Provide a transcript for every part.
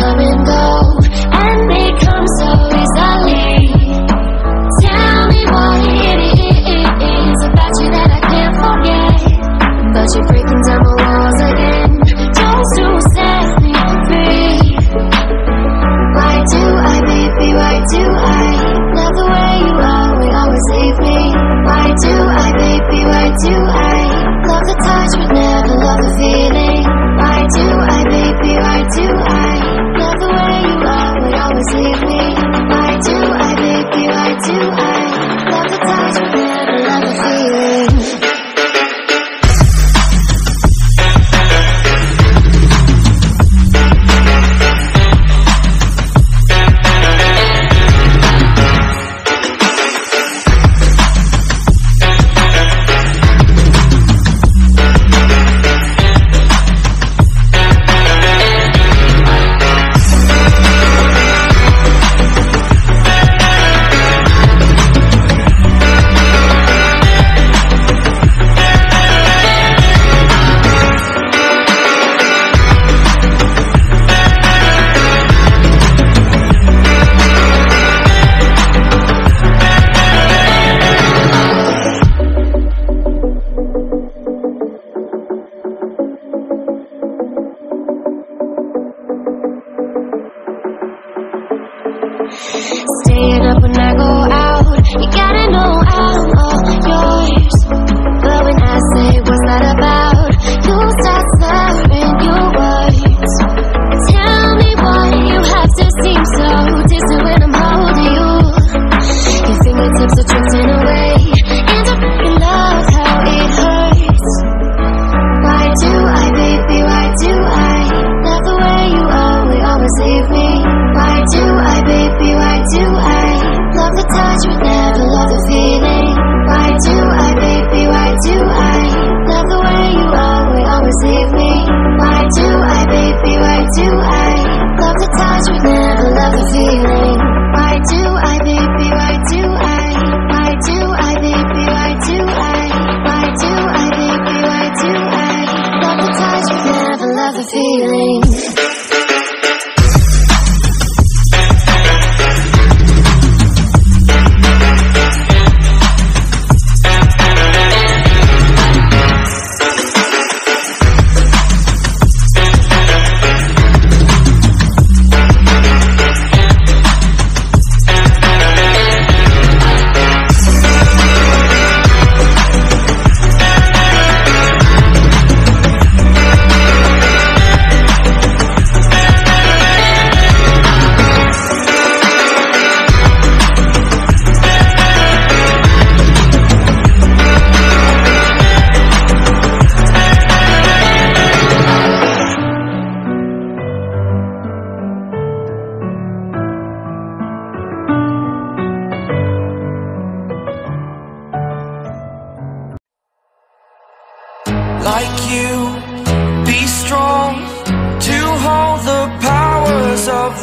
come and go.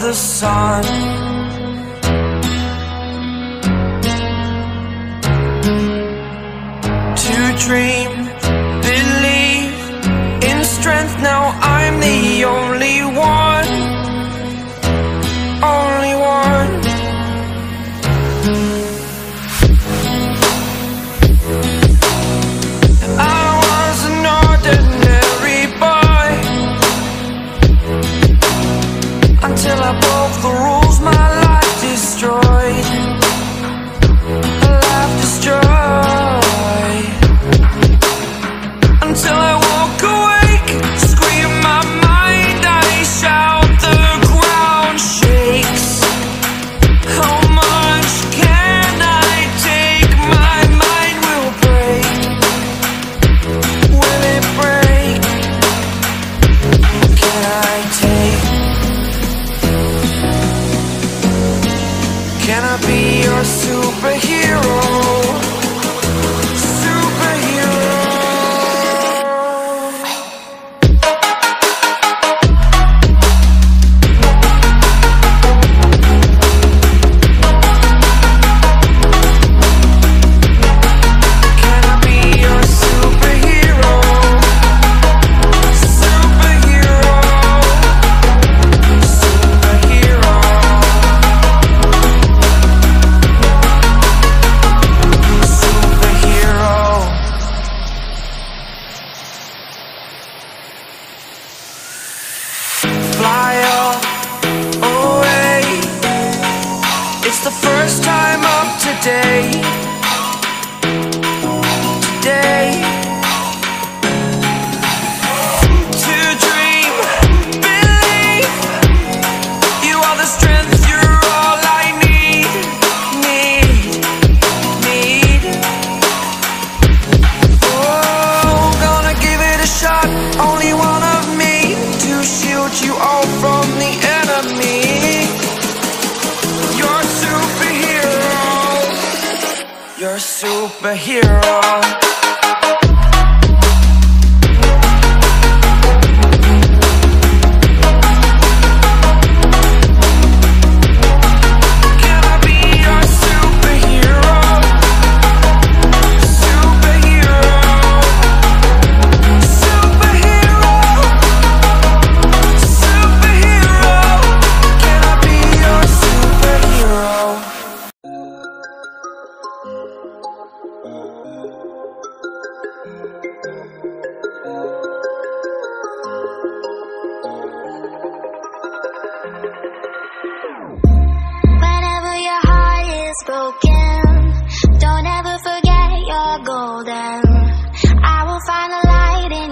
the sun. I broke the rules, my wanna be your superhero. Of superhero.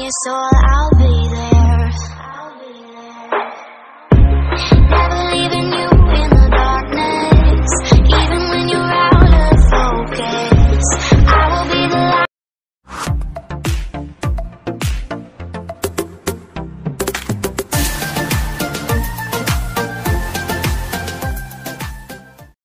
Your soul.